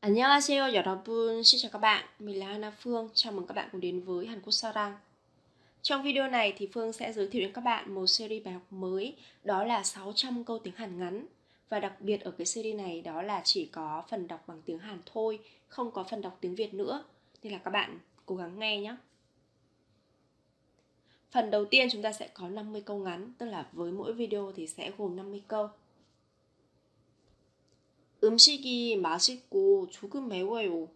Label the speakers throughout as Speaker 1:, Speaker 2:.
Speaker 1: 안녕하세요 여러분, xin chào các bạn, mình là Hana Phương, chào mừng các bạn cùng đến với Hàn Quốc Sarang. Trong video này thì Phương sẽ giới thiệu đến các bạn một series bài học mới, đó là 600 câu tiếng Hàn ngắn. Và đặc biệt ở cái series này đó là chỉ có phần đọc bằng tiếng Hàn thôi, không có phần đọc tiếng Việt nữa. Nên là các bạn cố gắng nghe nhé. Phần đầu tiên chúng ta sẽ có 50 câu ngắn, tức là với mỗi video thì sẽ gồm 50 câu. 음식이 맛있고 조금 매워요.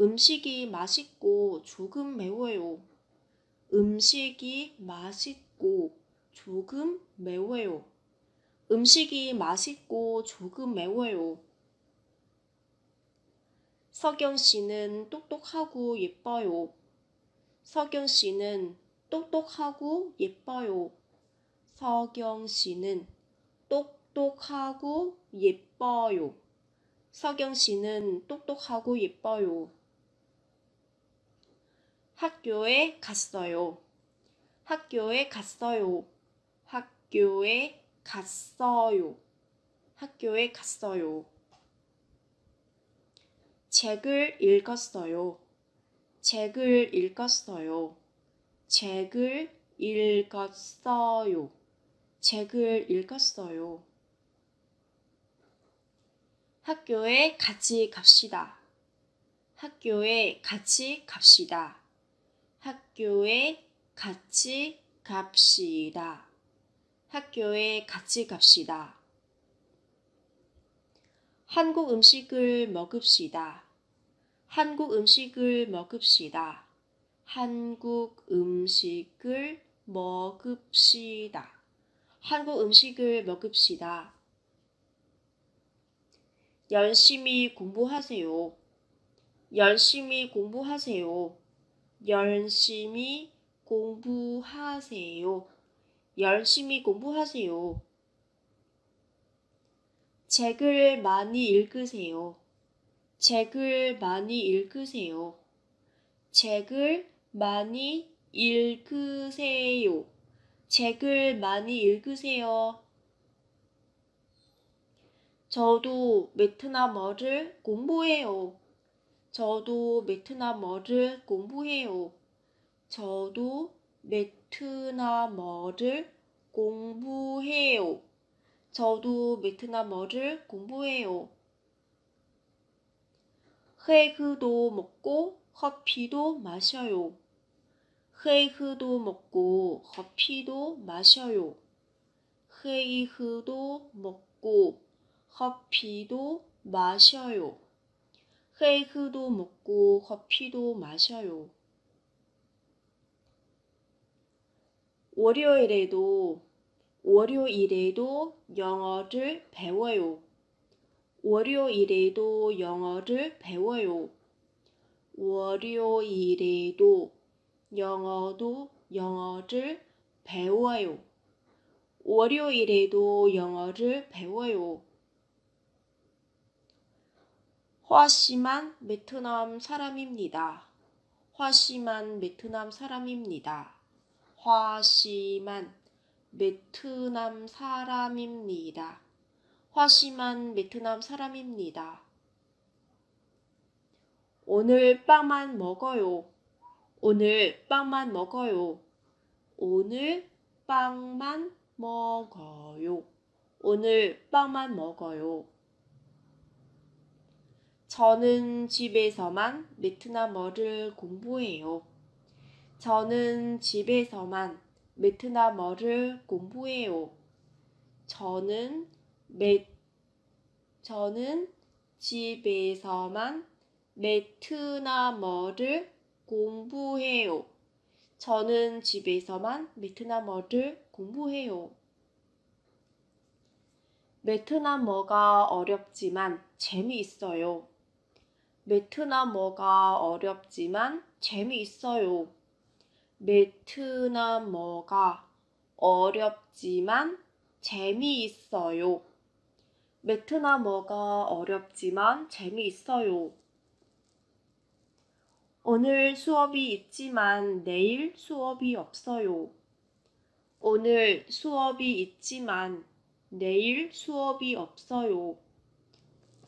Speaker 1: 음식이 맛있고 조금 매워요. 음식이 맛있고 조금 매워요. 음식이 맛있고 조금 매워요. 석영 씨는 똑똑하고 예뻐요. 석영 씨는 똑똑하고 예뻐요. 석영 씨는 똑똑하고 예뻐요. 석영 씨는 똑똑하고 예뻐요. 학교에 갔어요. 학교에 갔어요. 학교에 갔어요. 학교에 갔어요. 책을 읽었어요. 책을 읽었어요. 책을 읽었어요. 책을 읽었어요. 학교에 같이 갑시다. 학교에 같이 갑시다. 학교에 같이 갑시다. 학교에 같이 갑시다. 한국 음식을 먹읍시다. 한국 음식을 먹읍시다. 한국 음식을 먹읍시다. 한국 음식을 먹읍시다. 열심히 공부하세요. 열심히 공부하세요. 열심히 공부하세요. 열심히 공부하세요. 책을 많이 읽으세요. 책을 많이 읽으세요. 책을 많이 읽으세요. 책을 많이 읽으세요. 저도 베트남어를 공부해요. 저도 베트남어를 공부해요. 저도 베트남어를 공부해요. 저도 베트남어를 공부해요. 회그도 먹고 커피도 마셔요. 회그도 먹고 커피도 마셔요. 회그도 먹고 커피도 마셔요. 케이크도 먹고 커피도 마셔요. 월요일에도 월요일에도 영어를 배워요. 월요일에도 영어를 배워요. 월요일에도 영어도 영어를 배워요. 월요일에도 영어를 배워요. 화심한 베트남 사람입니다. 화심한 베트남 사람입니다. 화심한 베트남 사람입니다. 화심한 베트남 사람입니다. 오늘 빵만 먹어요. 오늘 빵만 먹어요. 오늘 빵만 먹어요. 오늘 빵만 먹어요. 저는 집에서만 베트남어를 공부해요. 저는 집에서만 베트남어를 공부해요. 저는 메 저는 집에서만 베트남어를 공부해요. 저는 집에서만 베트남어를 공부해요. 베트남어가 어렵지만 재미있어요. 베트남어가 어렵지만 재미있어요. 베트남어가 어렵지만 재미있어요. 베트남어가 어렵지만 재미있어요. 오늘 수업이 있지만 내일 수업이 없어요. 오늘 수업이 있지만 내일 수업이 없어요.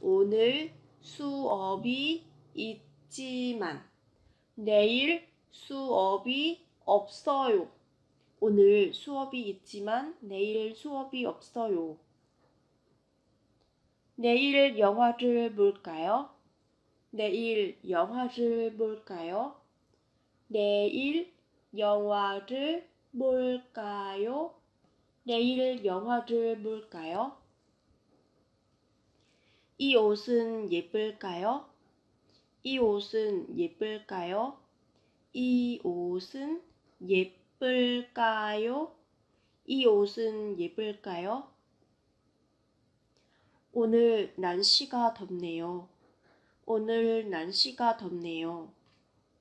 Speaker 1: 오늘 수업이 있지만 내일 수업이 없어요. 오늘 수업이 있지만 내일 수업이 없어요. 내일 영화를 볼까요? 내일 영화를 볼까요? 내일 영화를 볼까요? 내일 영화를 볼까요? 이 옷은 예쁠까요? 이 옷은 예쁠까요? 이 옷은 예쁠까요? 이 옷은 예쁠까요? 오늘 날씨가 덥네요. 오늘 날씨가 덥네요.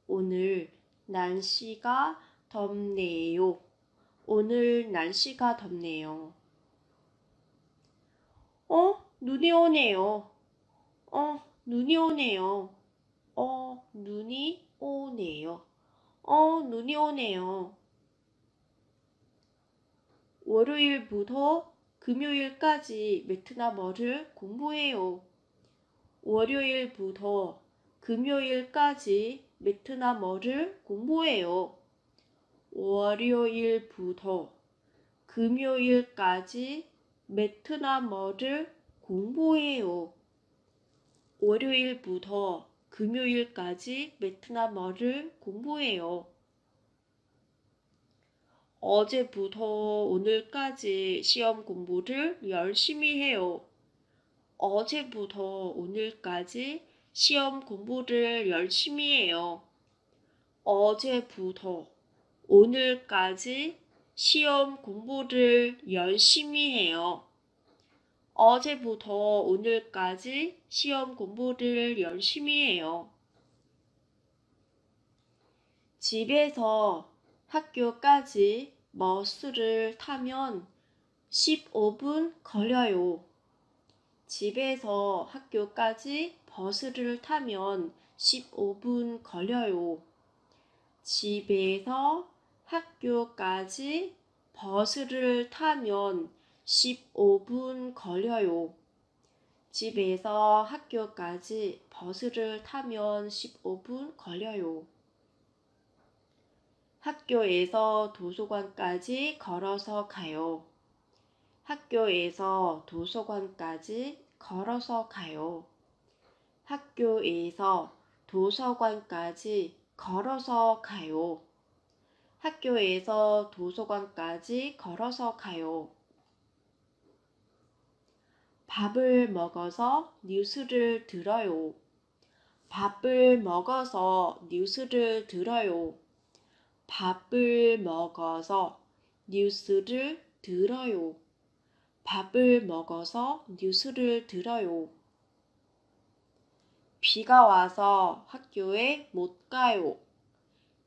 Speaker 1: 오늘 날씨가 덥네요. 오늘 날씨가 덥네요. 어, 눈이 오네요. 어, 눈이 오네요. 어, 눈이 오네요. 어, 눈이 오네요. 월요일부터 금요일까지 베트남어를 공부해요. 월요일부터 금요일까지 베트남어를 공부해요. 월요일부터 금요일까지 베트남어를 공부해요. 월요일부터 금요일까지 베트남어를 공부해요. 어제부터 오늘까지 시험 공부를 열심히 해요. 어제부터 오늘까지 시험 공부를 열심히 해요. 어제부터 오늘까지 시험 공부를 열심히 해요. 어제부터 오늘까지 시험 공부를 열심히 해요. 집에서 학교까지 버스를 타면 15분 걸려요. 집에서 학교까지 버스를 타면 15분 걸려요. 집에서 학교까지 버스를 타면 15분 걸려요. 집에서 학교까지 버스를 타면 15분 걸려요. 학교에서 도서관까지 걸어서 가요. 학교에서 도서관까지 걸어서 가요. 학교에서 도서관까지 걸어서 가요. 학교에서 도서관까지 걸어서 가요. 밥을 먹어서 뉴스를 들어요. 밥을 먹어서 뉴스를 들어요. 밥을 먹어서 뉴스를 들어요. 밥을 먹어서 뉴스를 들어요. 비가 와서 학교에 못 가요.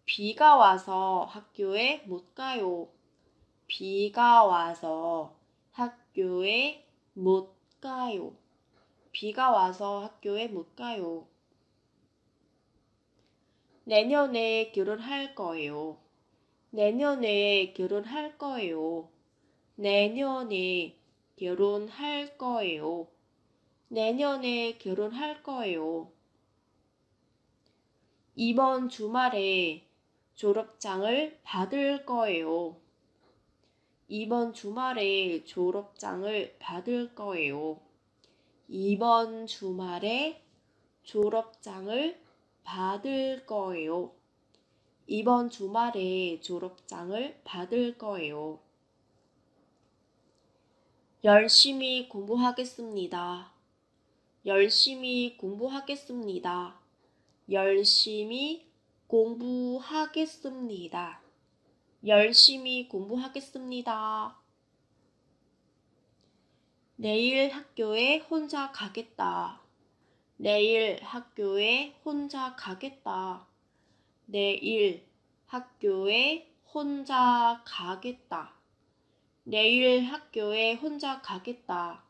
Speaker 1: 비가 와서 학교에 못 가요. 비가 와서 학교에 못 가요. 비가 와서 학교에 못 가요. 내년에 결혼할 거예요. 내년에 결혼할 거예요. 내년에 결혼할 거예요. 내년에 결혼할 거예요. 이번 주말에 졸업장을 받을 거예요. 이번 주말에 졸업장을 받을 거예요. 이번 주말에 졸업장을 받을 거예요. 이번 주말에 졸업장을 받을 거예요. 열심히 공부하겠습니다. 열심히 공부하겠습니다. 열심히 공부하겠습니다. 열심히 공부하겠습니다. 내일 학교에 혼자 가겠다. 내일 학교에 혼자 가겠다. 내일 학교에 혼자 가겠다. 내일 학교에 혼자 가겠다.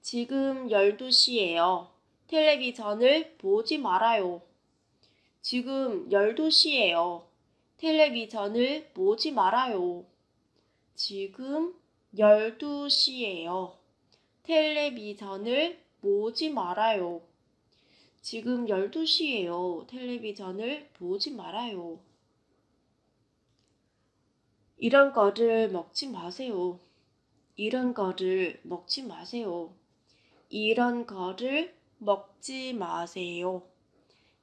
Speaker 1: 지금 12시예요. 텔레비전을 보지 말아요. 지금 12시예요. 텔레비전을 보지 말아요. 지금 12시예요. 텔레비전을 보지 말아요. 지금 12시예요. 텔레비전을 보지 말아요. 이런 거를 먹지 마세요. 이런 거를 먹지 마세요. 이런 거를 먹지 마세요.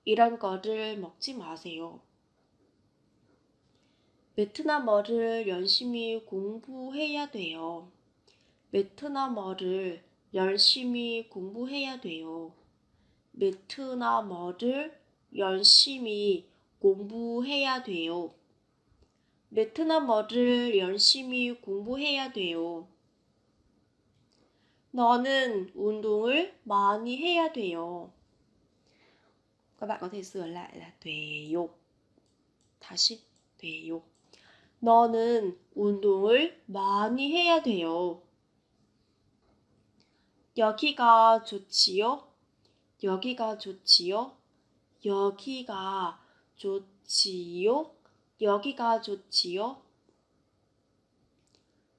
Speaker 1: 이런 거를 먹지 마세요. 베트남어를 열심히 공부해야 돼요. 베트남어를 열심히 공부해야 돼요. 베트남어를 열심히 공부해야 돼요. 베트남어를 열심히 공부해야 돼요. 너는 운동을 많이 해야 돼요. Các bạn có thể sửa lại là 돼요. 다시 돼요. 너는 운동을 많이 해야 돼요. 여기가 좋지요? 여기가 좋지요? 여기가 좋지요? 여기가 좋지요?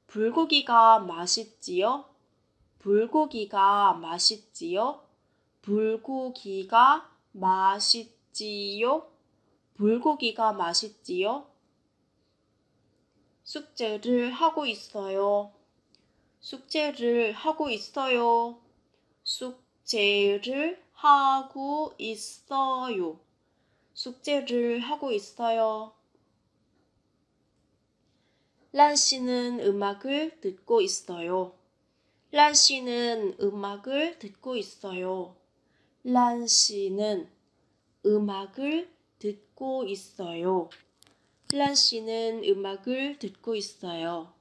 Speaker 1: 불고기가 맛있지요? 불고기가 맛있지요? 불고기가 맛있지요? 불고기가 맛있지요? 숙제를 하고 있어요. 숙제를 하고 있어요. 숙제를 하고 있어요. 숙제를 하고 있어요. 란 씨는 음악을 듣고 있어요. 란 씨는 음악을 듣고 있어요. 란 씨는 음악을 듣고 있어요. 란 씨는 음악을 듣고 있어요.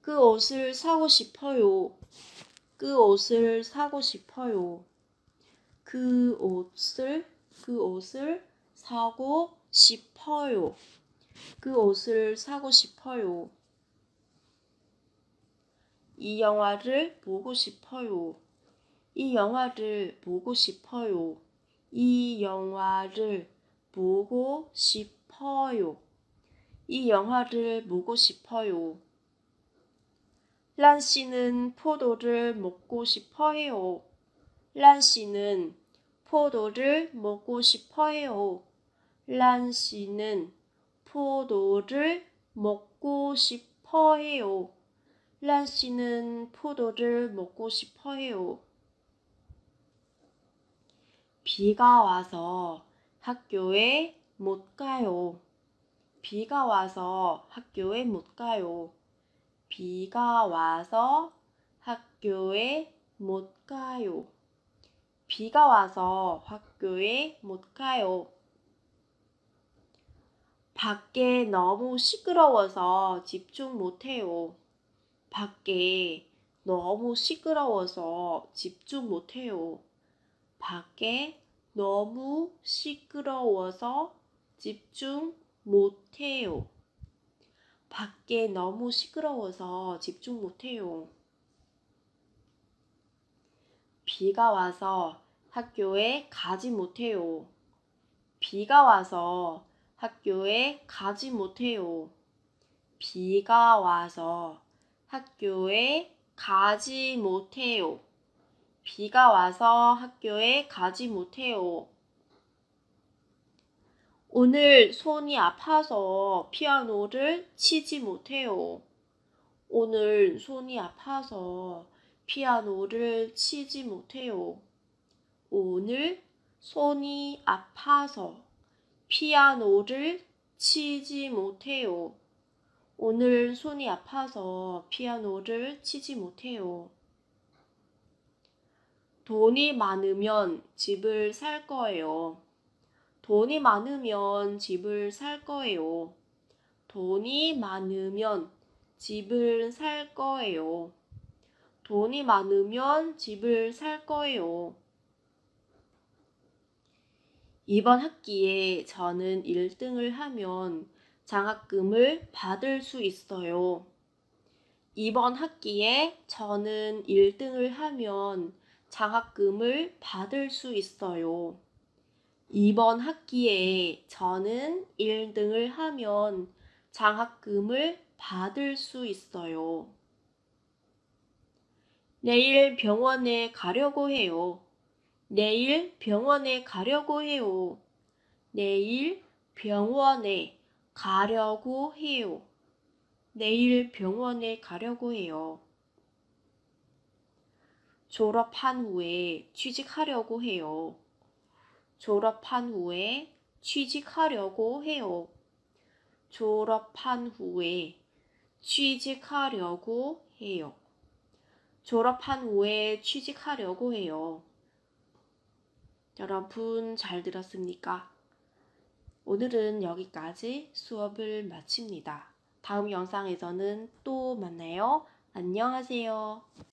Speaker 1: 그 옷을 사고 싶어요. 그 옷을 사고 싶어요. 그 옷을 그 옷을 사고 싶어요. 그 옷을 사고 싶어요. 이 영화를 보고 싶어요. 이 영화를 보고 싶어요. 이 영화를 보고 싶어요. 이 영화를 보고 싶어요. 란 씨는 포도를 먹고 싶어 해요. 란 씨는 포도를 먹고 싶어 해요. 란 씨는 포도를 먹고 싶어 해요. 란 씨는 포도를 먹고 싶어 해요. 비가 와서 학교에 못 가요. 비가 와서 학교에 못 가요. 비가 와서 학교에 못 가요. 비가 와서 학교에 못 가요. 밖에 너무 시끄러워서 집중 못 해요. 밖에 너무 시끄러워서 집중 못 해요. 밖에 너무 시끄러워서 집중 못 해요. 밖에 너무 시끄러워서 집중 못 해요. 비가 와서 학교에 가지 못해요. 비가 와서 학교에 가지 못해요. 비가 와서 학교에 가지 못해요. 비가 와서 학교에 가지 못해요. 오늘 손이 아파서 피아노를 치지 못해요. 오늘 손이 아파서 피아노를 치지 못해요. 오늘 손이 아파서 피아노를 치지 못해요. 오늘 손이 아파서 피아노를 치지 못해요. 돈이 많으면 집을 살 거예요. 돈이 많으면 집을 살 거예요. 돈이 많으면 집을 살 거예요. 돈이 많으면 집을 살 거예요. 이번 학기에 저는 1등을 하면 장학금을 받을 수 있어요. 이번 학기에 저는 1등을 하면 장학금을 받을 수 있어요. 이번 학기에 저는 1등을 하면 장학금을 받을 수 있어요. 내일 병원에 가려고 해요. 내일 병원에 가려고 해요. 내일 병원에 가려고 해요. 내일 병원에 가려고 해요. 졸업한 후에 취직하려고 해요. 졸업한 후에 취직하려고 해요. 졸업한 후에 취직하려고 해요. 졸업한 후에 취직하려고 해요. 여러분 잘 들었습니까? 오늘은 여기까지 수업을 마칩니다. 다음 영상에서는 또 만나요. 안녕하세요.